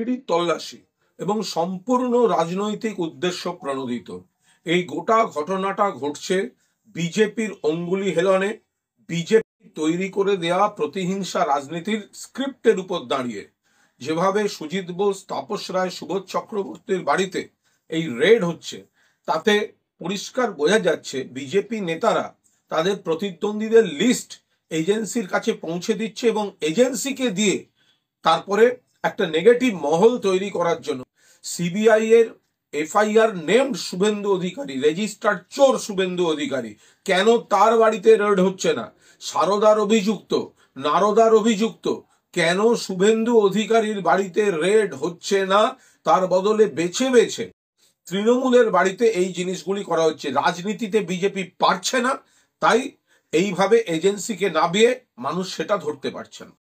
ED তল্লাশি এবং সম্পূর্ণ রাজনৈতিক উদ্দেশ্য প্রণোদিত। এই গোটা ঘটনাটা ঘটছে বিজেপির অঙ্গুলি হেলনে। বিজেপি তৈরি করে দেওয়া প্রতিহিংসা রাজনীতির স্ক্রিপ্টের উপর দাঁড়িয়ে। যেভাবে সুজিত বোস, তাপস রায়, সুবোধ চক্রবর্তীর বাড়িতে এই রেড হচ্ছে, তাতে পরিষ্কার বোঝা যাচ্ছে বিজেপি নেতারা তাদের প্রতিদ্বন্দ্বীদের লিস্ট এজেন্সির কাছে পৌঁছে দিচ্ছে এবং এজেন্সিকে দিয়ে তারপরে একটা নেগেটিভ মহল তৈরি করার জন্য সিবিআই এর FIR named Suvendu Adhikari registered চোর শুভেন্দু অধিকারী। কেন তার বাড়িতে রেড হচ্ছে না? সারদার অভিযুক্ত, নারদার অভিযুক্ত। কেন শুভেন্দু অধিকারীর বাড়িতে রেড হচ্ছে না? তার বদলে বেছে বেছে তৃণমূলের বাড়িতে এই জিনিসগুলি করা হচ্ছে। রাজনীতিতে বিজেপি পারছে না, তাই এইভাবে এজেন্সিকে নামিয়ে মানুষ সেটা ধরতে পারছে না।